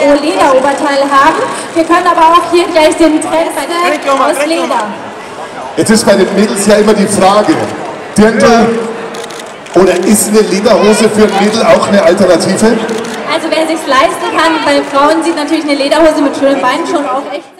Äh, Lederoberteil haben. Wir können aber auch hier gleich den Trend aus Leder. Jetzt ist bei den Mädels ja immer die Frage, Dirndl oder ist eine Lederhose für ein Mädel auch eine Alternative? Also wer sich's leisten kann, bei Frauen sieht natürlich eine Lederhose mit schönen Beinen schon auch echt